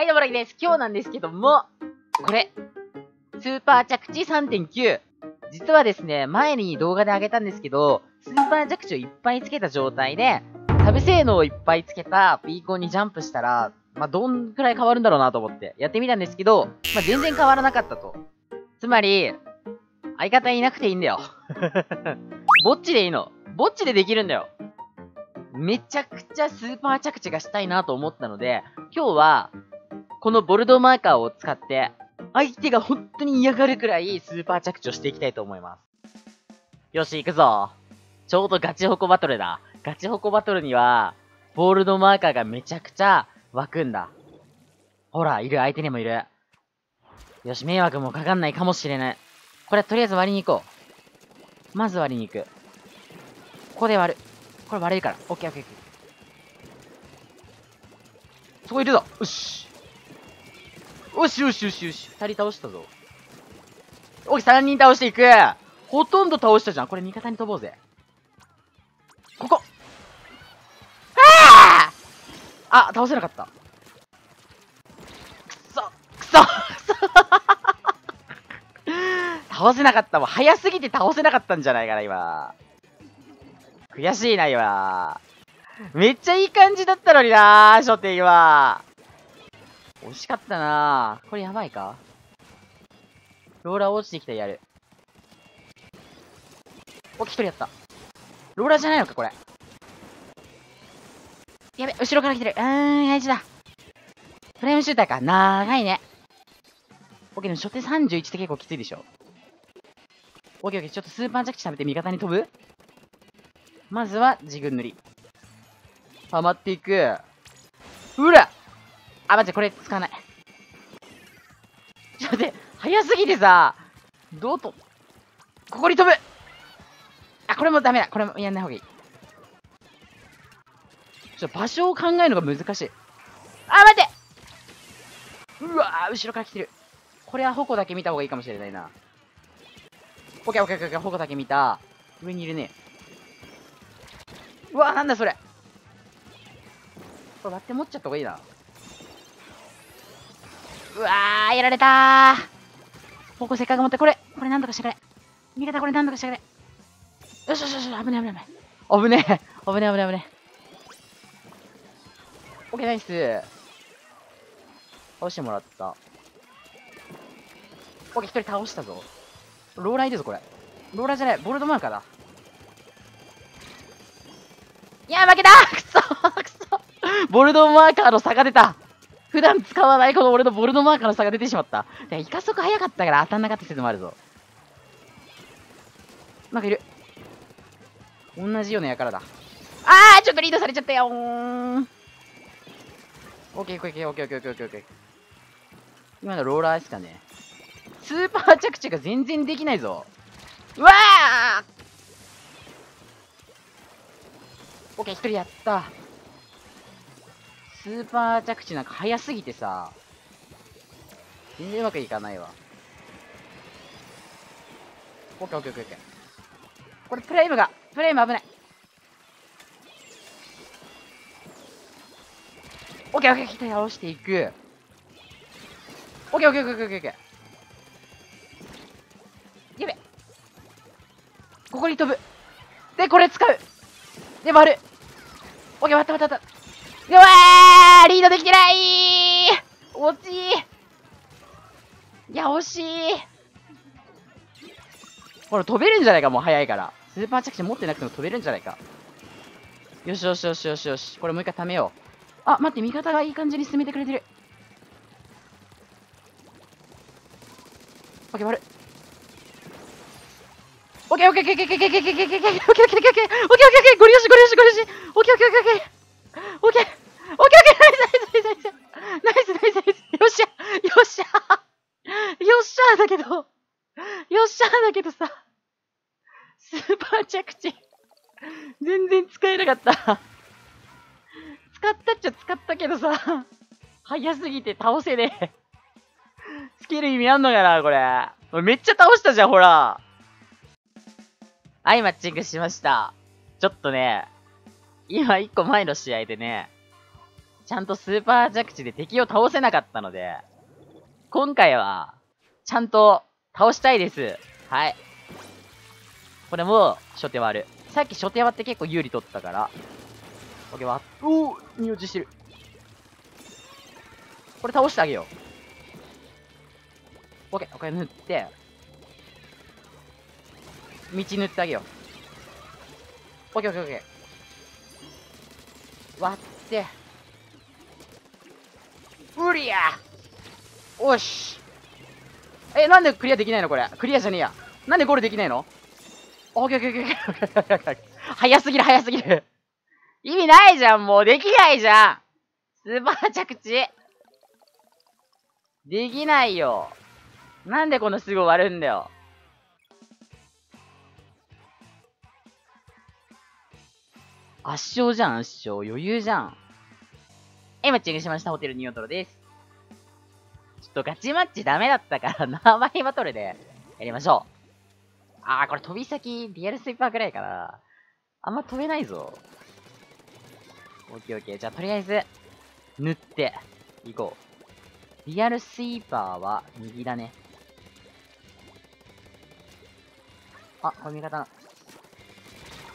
はい、どうもらです。今日なんですけども、これ、スーパー着地3.9。実はですね、前に動画であげたんですけど、スーパー着地をいっぱいつけた状態で、サブ性能をいっぱいつけたビーコンにジャンプしたら、まあ、どんくらい変わるんだろうなと思ってやってみたんですけど、まあ、全然変わらなかったと。つまり、相方いなくていいんだよ。ぼっちでいいの。ぼっちでできるんだよ。めちゃくちゃスーパー着地がしたいなと思ったので、今日はこのボルドマーカーを使って、相手が本当に嫌がるくらいスーパー着地をしていきたいと思います。よし、行くぞ。ちょうどガチホコバトルだ。ガチホコバトルには、ボールドマーカーがめちゃくちゃ湧くんだ。ほら、いる、相手にもいる。よし、迷惑もかかんないかもしれない。これ、とりあえず割りに行こう。まず割りに行く。ここで割る。これ割れるから。オッケーオッケーオッケー。そこいるぞ。よし。よしよしよしよし。二人倒したぞ。おい、三人倒していくほとんど倒したじゃん。これ味方に飛ぼうぜ。ここああ倒せなかった。くそくそくそ 倒せなかったわ。早すぎて倒せなかったんじゃないかな、今。悔しいな、今。めっちゃいい感じだったのになー、初手今。惜しかったなこれやばいか？ローラー落ちてきたやる。お、一人やった。ローラーじゃないのか、これ。やべ、後ろから来てる。うーん、大事だ。フレームシューターか。長いね。オッケー、初手31って結構きついでしょ。オッケーオッケー、ちょっとスーパーチャクチ食べて味方に飛ぶ？まずは、自軍塗り。はまっていく。うらあ、待って、これ使わない。ちょっと待って、早すぎてさ、どうと、ここに飛ぶあ、これもダメだ。これもやんないほうがいい。ちょっと場所を考えるのが難しい。あ、待ってうわ後ろから来てる。これは矛だけ見たほうがいいかもしれないな。オッケーオッケーオッケー、矛だけ見た。上にいるね。うわーなんだそれ。これ割って持っちゃったほうがいいな。うわやられたここせっかく持って、これ、これなんとかしてくれ。味方これなんとかしてくれ。よしよしよし、危ない危ねえ危ねえ。危ねえ危ねえ危ねえ。オッケーナイス。倒してもらった。オッケー、一人倒したぞ。ローラーいるぞ、これ。ローラーじゃない、ボルドマーカーだ。いや、負けたくそくそボルドマーカーの差が出た普段使わないこの俺のボルドマーカーの差が出てしまった。いイカ速早かったから当たんなかった説もあるぞ。なんかいる。同じようなやからだ。あーちょっとリードされちゃったよーオッケーオッケーオッケーオッケーオッケーオッケーオッケー。今のローラーですかね。スーパー着地が全然できないぞ。うわーオッケー、一人やった。スーパー着地なんか早すぎてさ、全然うまくいかないわ。オッケーオッケーオッケーオッケーこれプレイムが、プレイム危ない。オッケーオッケー来て倒していく。オッケーオッケーオッケーオッケー。やべ。ここに飛ぶ。で、これ使う。で、割る。オッケー、割った割った割った。うわーリードできてない惜しいいや、惜しいほら、飛べるんじゃないか、もう早いから。スーパー着地持ってなくても飛べるんじゃないか。よしよしよしよしよし。これもう一回ためよう。あ、待って、味方がいい感じに進めてくれてる。オッケー、終わる。オッケー、オッケー、オッケー、オッケー、オッケー、オッケー、オッケー、オッケー、オッケー、オッケー、オッケー、ゴリ押し、ゴリ押し、ゴリ押し。オッケー、オッケー、オッケー。オッケー。けど、よっしゃーだけどさ、スーパー着地、全然使えなかった。使ったっちゃ使ったけどさ、早すぎて倒せねえ。スキル意味あんのかなこれ。めっちゃ倒したじゃん、ほら。はい、マッチングしました。ちょっとね、今一個前の試合でね、ちゃんとスーパー着地で敵を倒せなかったので、今回は、ちゃんと倒したいです。はい。これも、初手割る。さっき初手割って結構有利取ったから。オッケー割っ、おー二落ちしてる。これ倒してあげよう。オッケー、これ塗って、道塗ってあげよう。オッケーオッケーオッケー。割って、無理やおしえ、なんでクリアできないのこれ？クリアじゃねえや。なんでゴールできないの？オッケーオッケーオッケーオッケー。早すぎる早すぎる。意味ないじゃん、もう。できないじゃん。スーパー着地。できないよ。なんでこのすぐ終わるんだよ。圧勝じゃん、圧勝。余裕じゃん。え、マッチングしました。ホテルニオトロです。ちょっとガチマッチダメだったから、名前バトルでやりましょう。あー、これ飛び先、リアルスイーパーくらいかな。あんま飛べないぞ。オッケーオッケー。じゃあ、とりあえず、塗って、いこう。リアルスイーパーは右だね。あ、これ味方の。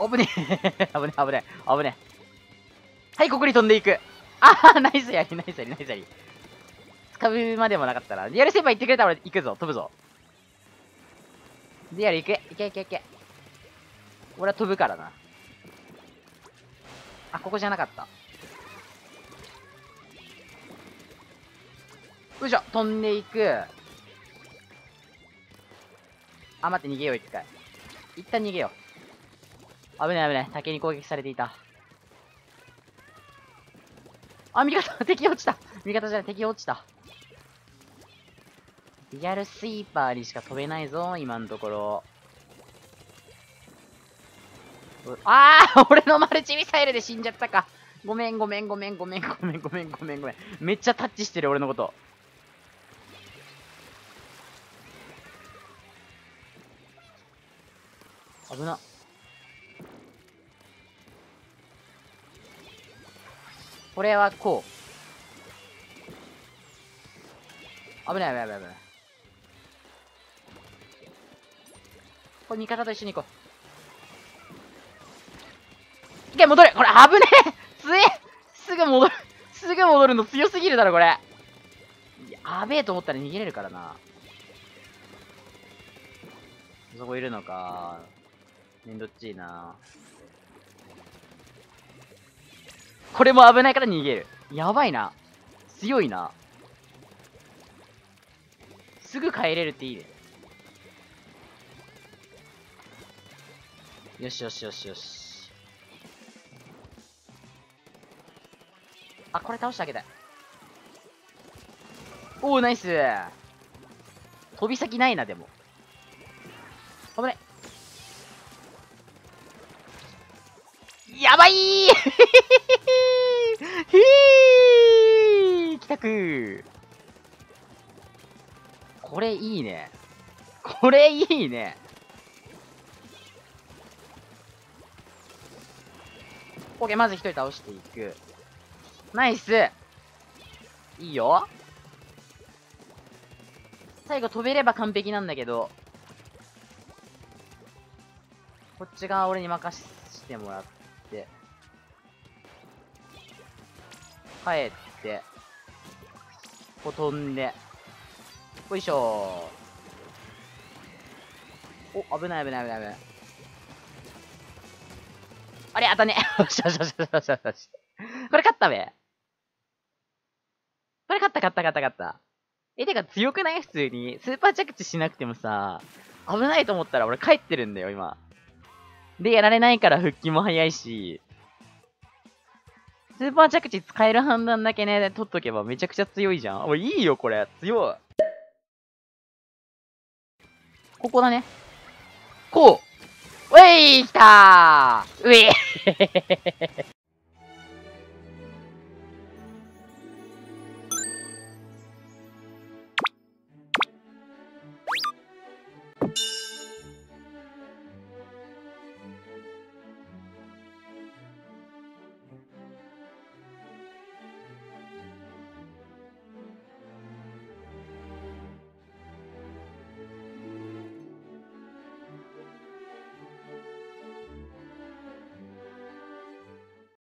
危ねえ 危ねえ危ねえ危ねえ。はい、ここに飛んでいく。ああ、ナイスやり、ナイスやり、ナイスやり。使うまでもなかったら。リアルセーバー行ってくれたら俺行くぞ、飛ぶぞ。リアル行く。行け行け行け。俺は飛ぶからな。あ、ここじゃなかった。よいしょ、飛んでいく。あ、待って、逃げよう、一回。一旦逃げよう。危ない危ない。竹に攻撃されていた。あ、味方、敵落ちた。味方じゃない、敵落ちた。リアルスイーパーにしか飛べないぞ、今のところ。ああ 俺のマルチミサイルで死んじゃったか。ごめんごめんごめんごめんごめんごめんごめんごめん。めっちゃタッチしてる俺のこと。危な。これはこう。危ない危ない危ない危ない。こ味方と一緒に行こう。いけ、戻れこれ危ねえ強えすぐ戻るすぐ戻るの強すぎるだろ、これ。やべえと思ったら逃げれるからな。そこいるのか。めんどっちいな。これも危ないから逃げる。やばいな。強いな。すぐ帰れるっていいね。よしよしよしよし。あ、これ倒してあげたい。おお、ナイス飛び先ないな、でも。危ない。やばい ーひー帰宅これいいね。これいいね。オッケー、まず一人倒していく。ナイス。いいよ。最後飛べれば完璧なんだけど、こっち側俺に任してもらって、帰って、こう飛んで、よいしょ。お、危ない危ない危ない危ない。あれ、当たね。よしよしよしよしよし。これ勝ったべ。これ勝った勝った勝った勝った。え、てか強くない？普通に。スーパー着地しなくてもさ、危ないと思ったら俺帰ってるんだよ、今。で、やられないから復帰も早いし、スーパー着地使える判断だけね、取っとけばめちゃくちゃ強いじゃん。おい、いいよ、これ。強い。ここだね。こう。为啥？喂